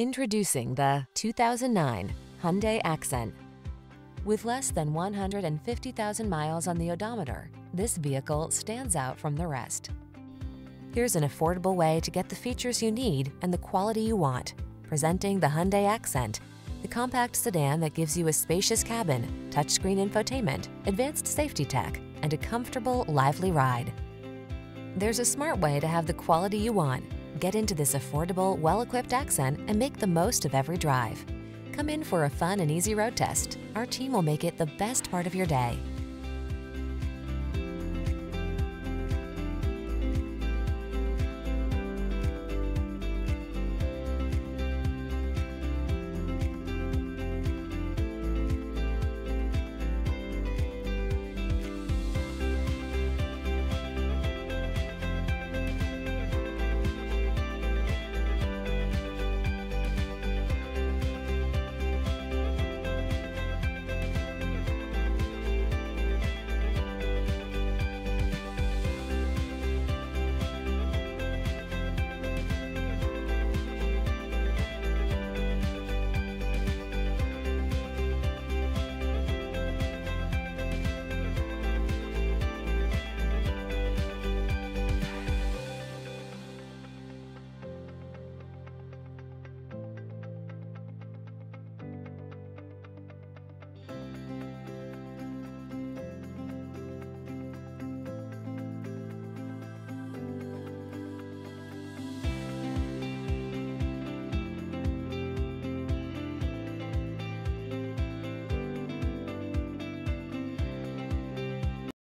Introducing the 2009 Hyundai Accent. With less than 150,000 miles on the odometer, this vehicle stands out from the rest. Here's an affordable way to get the features you need and the quality you want. Presenting the Hyundai Accent, the compact sedan that gives you a spacious cabin, touchscreen infotainment, advanced safety tech, and a comfortable, lively ride. There's a smart way to have the quality you want. Get into this affordable, well-equipped accent and make the most of every drive. Come in for a fun and easy road test. Our team will make it the best part of your day.